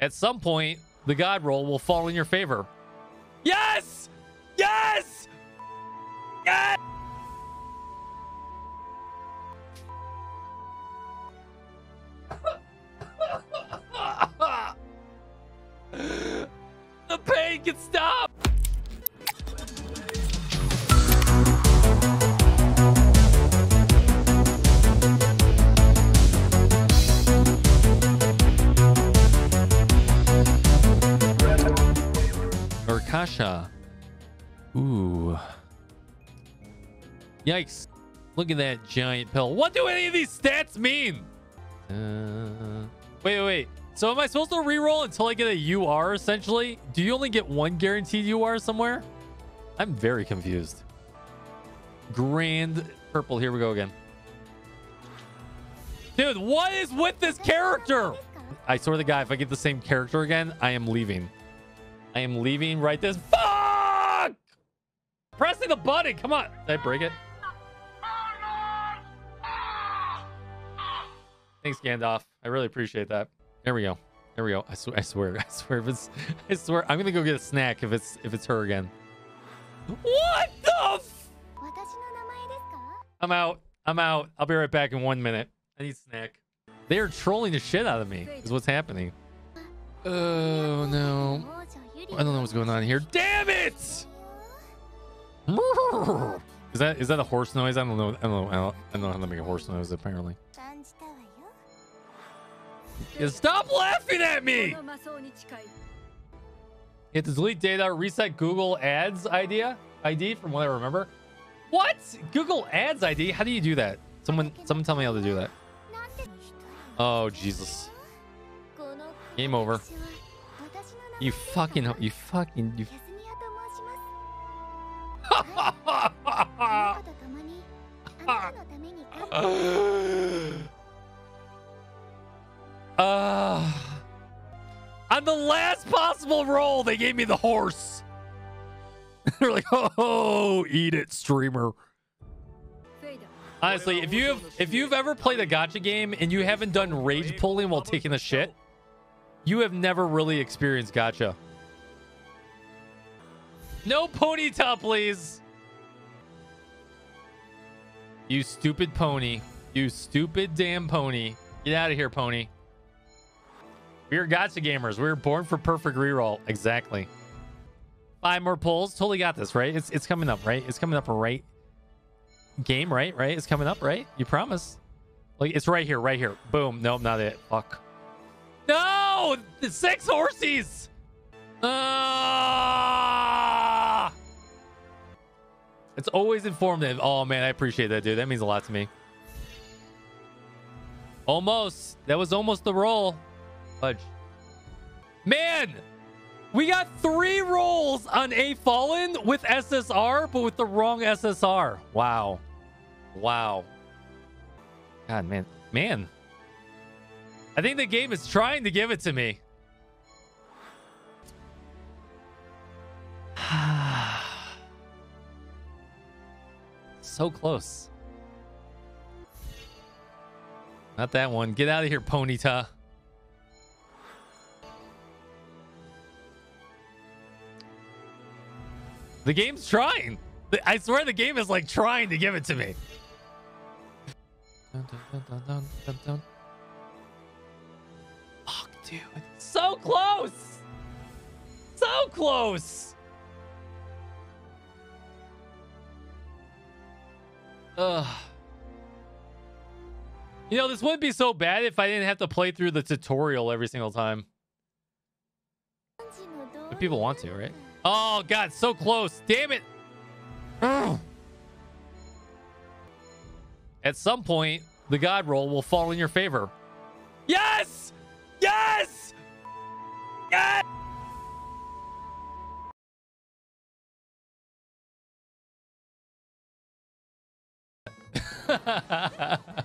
At some point, the God roll will fall in your favor. Yes! Yes! Yes! the pain can stop! Or Kasha. Ooh. Yikes. Look at that giant pill. What do any of these stats mean? Uh, wait, wait, wait. So am I supposed to reroll until I get a UR, essentially? Do you only get one guaranteed UR somewhere? I'm very confused. Grand purple. Here we go again. Dude, what is with this character? I swear to God, if I get the same character again, I am leaving. I am leaving right this. Fuck! Pressing the button. Come on. Did I break it? Thanks, Gandalf. I really appreciate that. There we go. There we go. I swear. I swear. I swear. If it's, I swear. I'm gonna go get a snack if it's if it's her again. What the? F- I'm out. I'm out. I'll be right back in one minute. I need snack. They are trolling the shit out of me. Is what's happening. Oh no. I don't know what's going on here. Damn it! Is that is that a horse noise? I don't know. I don't know. I don't, I don't know how to make a horse noise. Apparently. Yeah, stop laughing at me! Have to delete data, reset Google Ads idea ID from what I remember. What? Google Ads ID? How do you do that? Someone, someone, tell me how to do that. Oh Jesus! Game over. You fucking, you fucking, you. Uh, on the last possible roll, they gave me the horse. They're like, "Oh, eat it, streamer." Honestly, if you have if you've ever played a gacha game and you haven't done rage pulling while taking a shit, you have never really experienced gacha. No ponytail, please. You stupid pony. You stupid damn pony. Get out of here, pony. We are gacha gamers. We were born for perfect reroll. Exactly. Five more pulls. Totally got this, right? It's it's coming up, right? It's coming up right. Game, right? Right? It's coming up, right? You promise. Like it's right here, right here. Boom. Nope, not it. Fuck. No! The six horsies! Ah! It's always informative. Oh man, I appreciate that, dude. That means a lot to me. Almost. That was almost the roll. Fudge. Man! We got three rolls on Afallan with SSR, but with the wrong SSR. Wow. Wow. God, man. Man. I think the game is trying to give it to me. so close. Not that one. Get out of here, Ponyta. The game's trying. I swear the game is like trying to give it to me. Dun, dun, dun, dude. So close. So close. Ugh. You know, this wouldn't be so bad if I didn't have to play through the tutorial every single time. But people want to, right? Oh, God, so close. Damn it. Ugh. At some point, the God roll will fall in your favor. Yes! Yes! Yes!